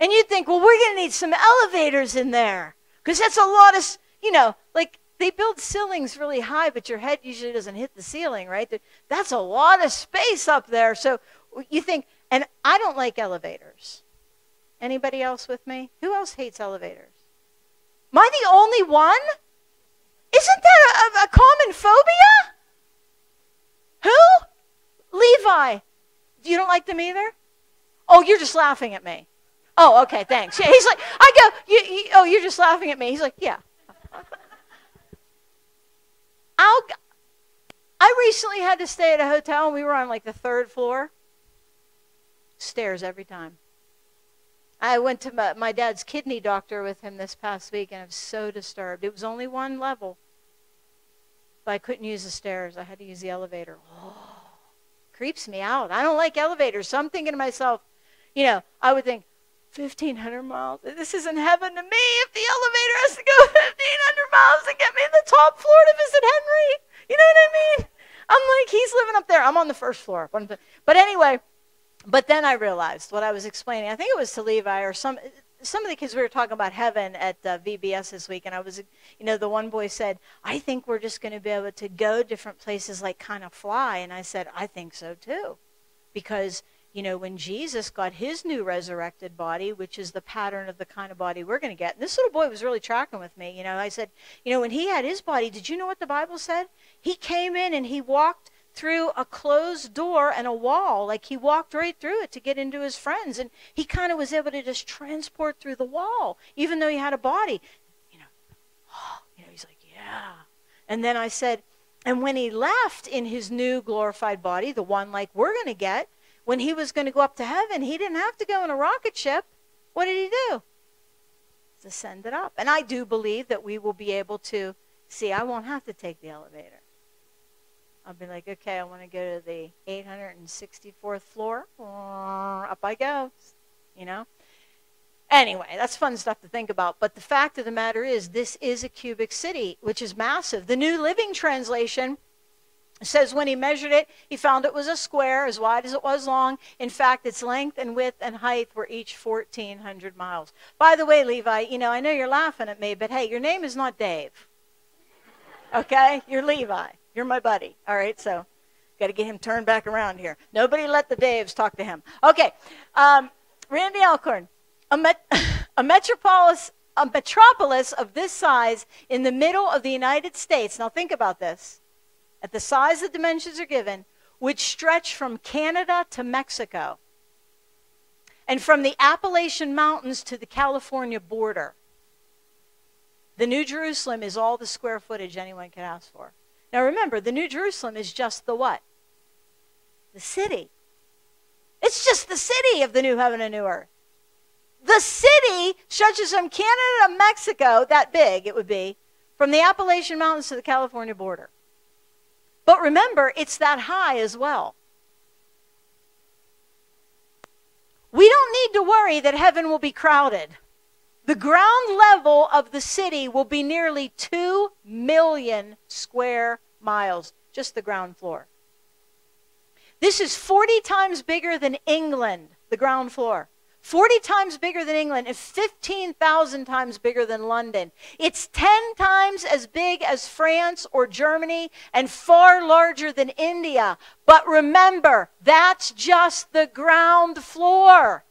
And you'd think, well, we're going to need some elevators in there because that's a lot of, you know, like they build ceilings really high, but your head usually doesn't hit the ceiling, right? That's a lot of space up there. So you think, and I don't like elevators. Anybody else with me? Who else hates elevators? Am I the only one? Isn't that a, a, common phobia? Who? Levi. You don't like them either? Oh, you're just laughing at me. Oh, okay, thanks. Yeah, he's like, I go, you, you, oh, you're just laughing at me. He's like, yeah. I'll, I recently had to stay at a hotel and we were on like the third floor. Stairs every time. I went to my, my, dad's kidney doctor with him this past week, and I was so disturbed. It was only one level, but I couldn't use the stairs. I had to use the elevator. Oh, [gasps] creeps me out. I don't like elevators. So I'm thinking to myself, you know, I would think, 1,500 miles. This isn't heaven to me if the elevator has to go [laughs] 1,500 miles to get me to the top floor to visit Henry. You know what I mean? I'm like, he's living up there. I'm on the first floor. But anyway, but then I realized what I was explaining. I think it was to Levi or some some of the kids we were talking about heaven at uh, VBS this week, and I was, you know, the one boy said, "I think we're just going to be able to go different places, like kind of fly." And I said, "I think so too," because you know, when Jesus got his new resurrected body, which is the pattern of the kind of body we're going to get. And this little boy was really tracking with me. You know, I said, you know, when he had his body, did you know what the Bible said? He came in and he walked through a closed door and a wall. Like he walked right through it to get into his friends. And he kind of was able to just transport through the wall, even though he had a body. You know, [gasps] you know, he's like, yeah. And then I said, and when he left in his new glorified body, the one like we're going to get, when he was going to go up to heaven, he didn't have to go in a rocket ship. What did he do? To send it up. And I do believe that we will be able to see, I won't have to take the elevator. I'll be like, okay, I want to go to the 864th floor. Up I go, you know. Anyway, that's fun stuff to think about. But the fact of the matter is, this is a cubic city, which is massive. The New Living Translation says when he measured it, he found it was a square as wide as it was long. In fact, its length and width and height were each 1,400 miles. By the way, Levi, you know, I know you're laughing at me, but hey, your name is not Dave. Okay? You're Levi. You're my buddy. All right, so got to get him turned back around here. Nobody let the Daves talk to him. Okay, um, Randy Alcorn, a, met- [laughs] a metropolis a metropolis of this size in the middle of the United States, now think about this, at the size the dimensions are given, would stretch from Canada to Mexico and from the Appalachian Mountains to the California border. The New Jerusalem is all the square footage anyone can ask for. Now remember, the New Jerusalem is just the what? The city. It's just the city of the new heaven and new earth. The city stretches from Canada to Mexico, that big it would be, from the Appalachian Mountains to the California border. But remember, it's that high as well. We don't need to worry that heaven will be crowded. The ground level of the city will be nearly 2 million square miles, just the ground floor. This is 40 times bigger than England, the ground floor. 40 times bigger than England and 15,000 times bigger than London. It's 10 times as big as France or Germany and far larger than India. But remember, that's just the ground floor.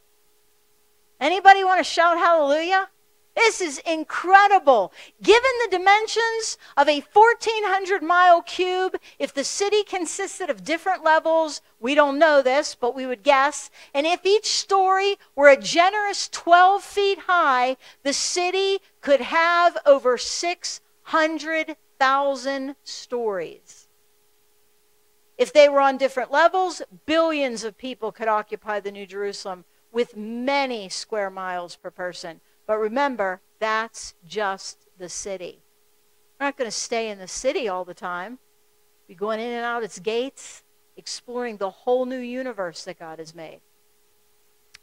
Anybody want to shout hallelujah? This is incredible. Given the dimensions of a 1,400 mile cube, if the city consisted of different levels, we don't know this, but we would guess, and if each story were a generous 12 feet high, the city could have over 600,000 stories. If they were on different levels, billions of people could occupy the New Jerusalem with many square miles per person. But remember, that's just the city. We're not going to stay in the city all the time. We're going in and out its gates, exploring the whole new universe that God has made.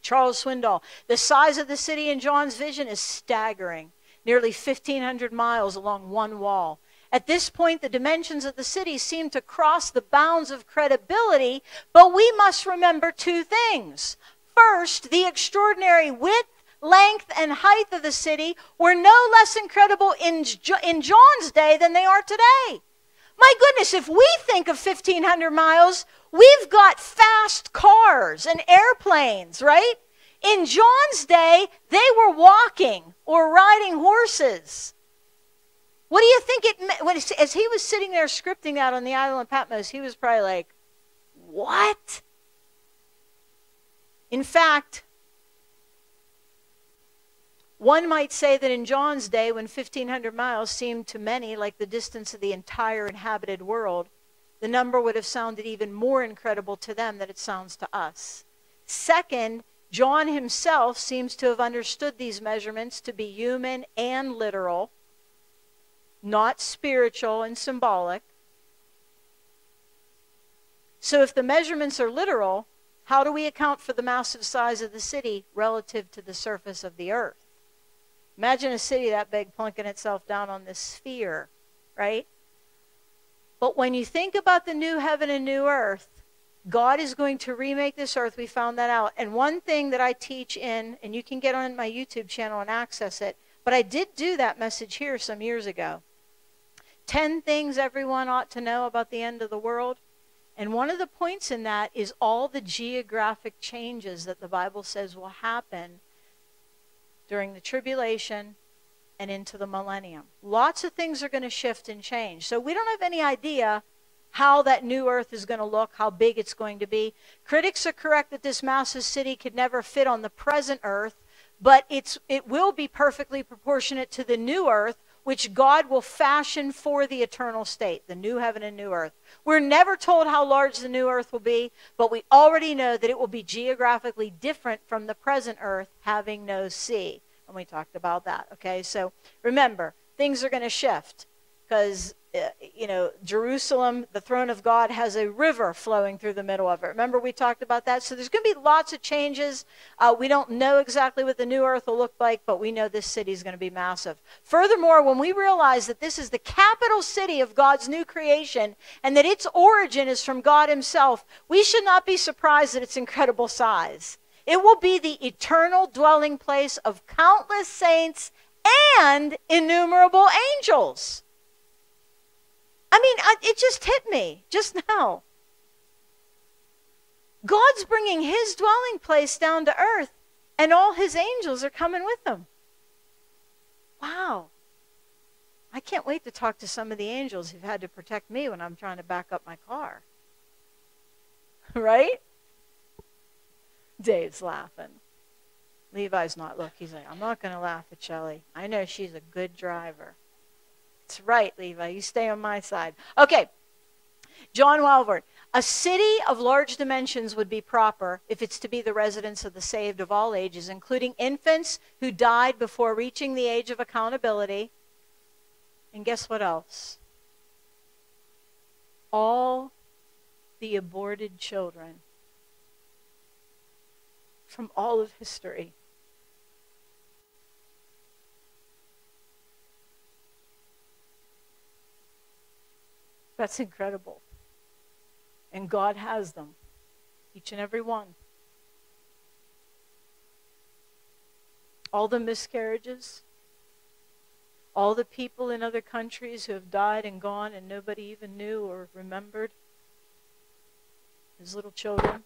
Charles Swindoll, the size of the city in John's vision is staggering. Nearly 1,500 miles along one wall. At this point, the dimensions of the city seem to cross the bounds of credibility, but we must remember two things. First, the extraordinary width length, and height of the city were no less incredible in, in John's day than they are today. My goodness, if we think of 1,500 miles, we've got fast cars and airplanes, right? In John's day, they were walking or riding horses. What do you think it meant? As he was sitting there scripting that on the island of Patmos, he was probably like, What? In fact, one might say that in John's day, when 1,500 miles seemed to many like the distance of the entire inhabited world, the number would have sounded even more incredible to them than it sounds to us. Second, John himself seems to have understood these measurements to be human and literal, not spiritual and symbolic. So, if the measurements are literal, how do we account for the massive size of the city relative to the surface of the earth? Imagine a city that big plunking itself down on this sphere, right? But when you think about the new heaven and new earth, God is going to remake this earth. We found that out. And one thing that I teach in, and you can get on my YouTube channel and access it, but I did do that message here some years ago. 10 things everyone ought to know about the end of the world. And one of the points in that is all the geographic changes that the Bible says will happen during the tribulation and into the millennium. Lots of things are going to shift and change. So we don't have any idea how that new earth is going to look, how big it's going to be. Critics are correct that this massive city could never fit on the present earth, but it's it will be perfectly proportionate to the new earth which God will fashion for the eternal state, the new heaven and new earth. We're never told how large the new earth will be, but we already know that it will be geographically different from the present earth having no sea. And we talked about that. Okay, so remember, things are going to shift because you know, Jerusalem, the throne of God, has a river flowing through the middle of it. Remember, we talked about that? So there's going to be lots of changes. Uh, we don't know exactly what the new earth will look like, but we know this city is going to be massive. Furthermore, when we realize that this is the capital city of God's new creation and that its origin is from God Himself, we should not be surprised at its incredible size. It will be the eternal dwelling place of countless saints and innumerable angels. I mean, I, it just hit me just now. God's bringing his dwelling place down to earth, and all his angels are coming with him. Wow. I can't wait to talk to some of the angels who've had to protect me when I'm trying to back up my car. [laughs] right? Dave's laughing. Levi's not. Look, he's like, I'm not going to laugh at Shelli. I know she's a good driver. That's right, Levi. You stay on my side. Okay. John Walvoord. A city of large dimensions would be proper if it's to be the residence of the saved of all ages, including infants who died before reaching the age of accountability. And guess what else? All the aborted children from all of history. That's incredible. And God has them, each and every one. All the miscarriages, all the people in other countries who have died and gone and nobody even knew or remembered, his little children,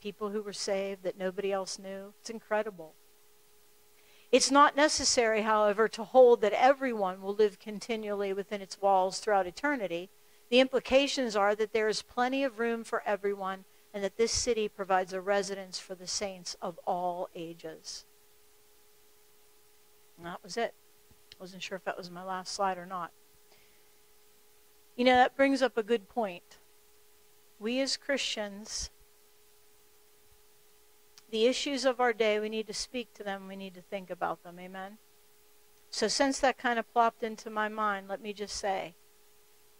people who were saved that nobody else knew. It's incredible. It's not necessary, however, to hold that everyone will live continually within its walls throughout eternity. The implications are that there is plenty of room for everyone and that this city provides a residence for the saints of all ages. And that was it. I wasn't sure if that was my last slide or not. You know, that brings up a good point. We as Christians, the issues of our day, we need to speak to them, we need to think about them. Amen? So, since that kind of plopped into my mind, let me just say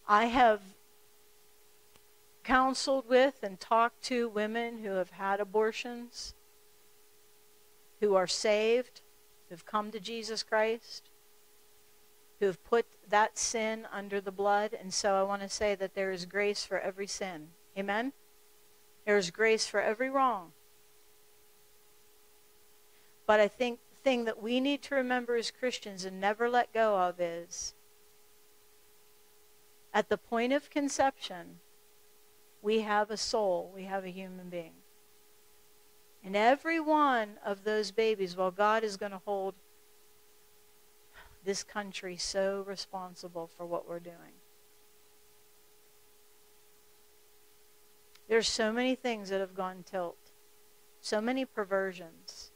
I have counseled with and talked to women who have had abortions, who are saved, who've come to Jesus Christ, who have put that sin under the blood. And so I want to say that there is grace for every sin. Amen? There is grace for every wrong. But I think the thing that we need to remember as Christians and never let go of is at the point of conception, we have a soul, we have a human being. And every one of those babies, while God is going to hold this country so responsible for what we're doing. There's so many things that have gone tilt, so many perversions.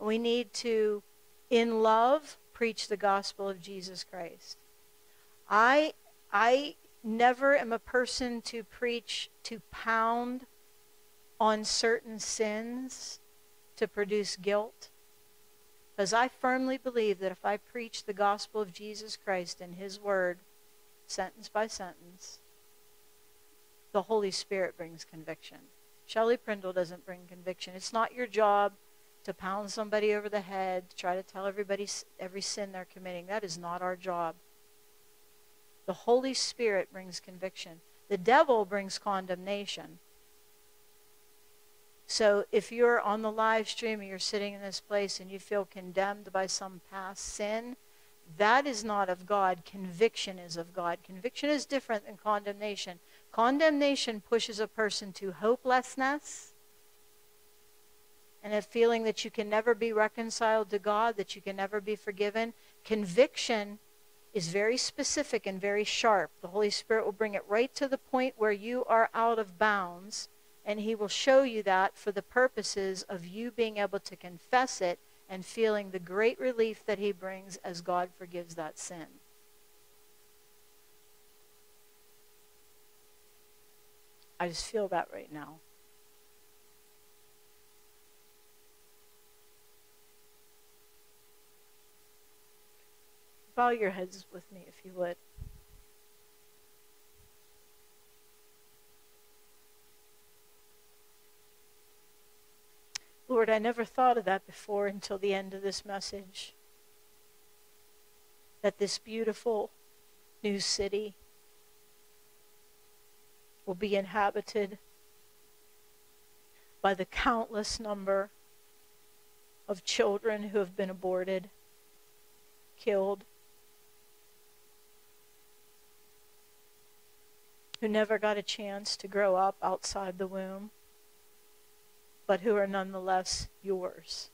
We need to, in love, preach the gospel of Jesus Christ. I I never am a person to preach to pound on certain sins to produce guilt. Because I firmly believe that if I preach the gospel of Jesus Christ and his word, sentence by sentence, the Holy Spirit brings conviction. Shelli Prindle doesn't bring conviction. It's not your job to pound somebody over the head, try to tell everybody every sin they're committing. That is not our job. The Holy Spirit brings conviction. The devil brings condemnation. So if you're on the live stream and you're sitting in this place and you feel condemned by some past sin, that is not of God. Conviction is of God. Conviction is different than condemnation. Condemnation pushes a person to hopelessness and a feeling that you can never be reconciled to God, that you can never be forgiven. Conviction is very specific and very sharp. The Holy Spirit will bring it right to the point where you are out of bounds, and He will show you that for the purposes of you being able to confess it and feeling the great relief that He brings as God forgives that sin. I just feel that right now. Bow your heads with me if you would. Lord, I never thought of that before until the end of this message. That this beautiful new city will be inhabited by the countless number of children who have been aborted, killed, who never got a chance to grow up outside the womb, but who are nonetheless yours.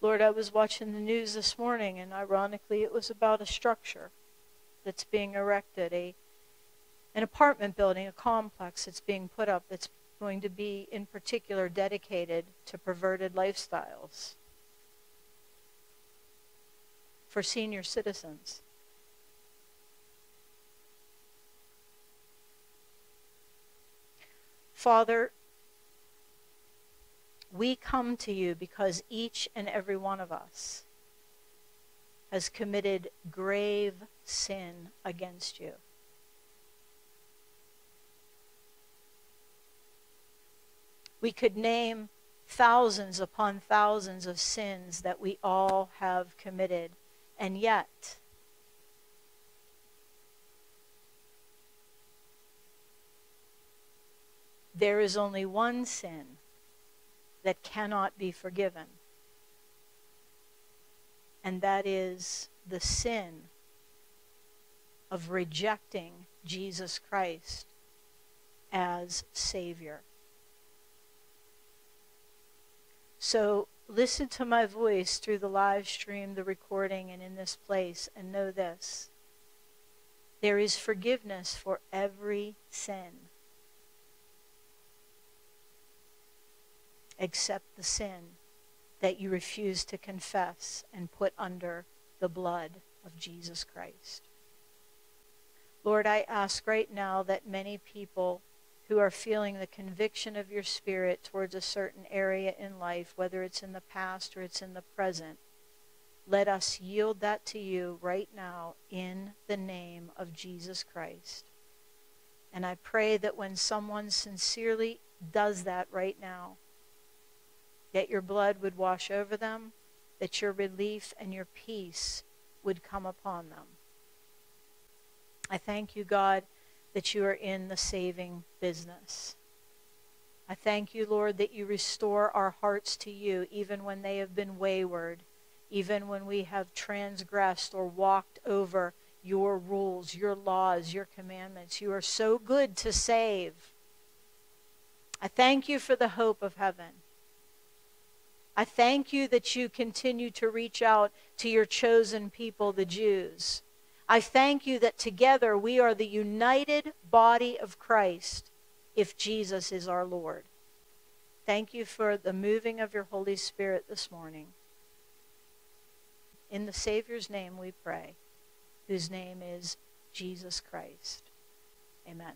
Lord, I was watching the news this morning, and ironically, it was about a structure that's being erected, a an apartment building, a complex that's being put up that's going to be, in particular, dedicated to perverted lifestyles for senior citizens. Father, we come to you because each and every one of us has committed grave sin against you. We could name thousands upon thousands of sins that we all have committed, and yet, there is only one sin that cannot be forgiven, and that is the sin of rejecting Jesus Christ as Savior. So listen to my voice through the live stream, the recording, and in this place, and know this. There is forgiveness for every sin except the sin that you refuse to confess and put under the blood of Jesus Christ. Lord, I ask right now that many people who are feeling the conviction of your spirit towards a certain area in life, whether it's in the past or it's in the present, let us yield that to you right now in the name of Jesus Christ. And I pray that when someone sincerely does that right now, that your blood would wash over them, that your relief and your peace would come upon them. I thank you, God that you are in the saving business. I thank you, Lord, that you restore our hearts to you even when they have been wayward, even when we have transgressed or walked over your rules, your laws, your commandments. You are so good to save. I thank you for the hope of heaven. I thank you that you continue to reach out to your chosen people, the Jews. I thank you that together we are the united body of Christ if Jesus is our Lord. Thank you for the moving of your Holy Spirit this morning. In the Savior's name we pray, whose name is Jesus Christ. Amen.